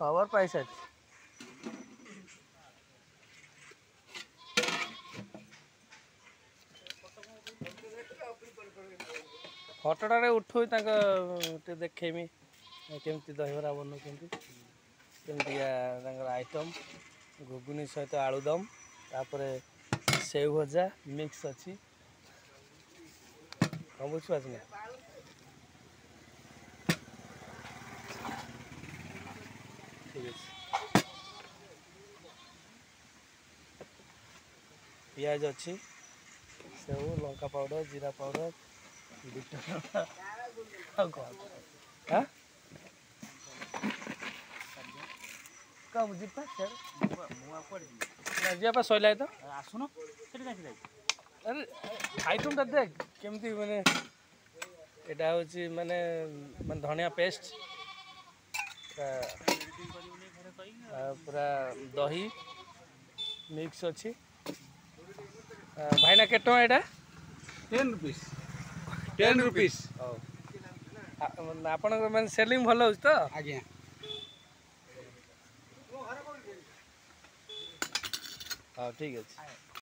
খবর পাইছে ফটোটারে উঠুই তাঙ্ক ଟିକେ ଦେଖେଇମି କେମିତି ଦହିବରା ବନଉଛନ୍ତି କେମିତିକା ତାଙ୍କର ଆଇଟମ୍ ଘୁଗୁନି ସହିତ ଆଳୁଦମ୍ ତାପରେ ସେଉ ଭଜା ମିକ୍ସ ଅଛି ସବୁ ଛୁଆ ସିନା ঠিক আছে পিঁয়াজ ଅଛି ସେଉ ଲଙ୍କା ପାଉଡ଼ର ଜିରା ପାଉଡ଼ର ବିଟ ଆଉ କ'ଣ କାମ ଯିବା ସାର୍ ଯିବା ସରିଲା ତ ଆସୁନ ସେଠି ଯାଇକି ଯାଇ ଆରେ ଆଇଟମ୍ଟା ଦେଖ କେମିତି ମାନେ ଏଇଟା ହେଉଛି ମାନେ ମାନେ ଧନିଆ ପେଷ୍ଟ দহি মিক্স অছি ভাইনা কেট টাকা এটা টেন রুপিস টেন রুপিস আপনার মানে সেলিং ভালো হচ্ছে তো আজ্ঞা হ্যাঁ ঠিক আছে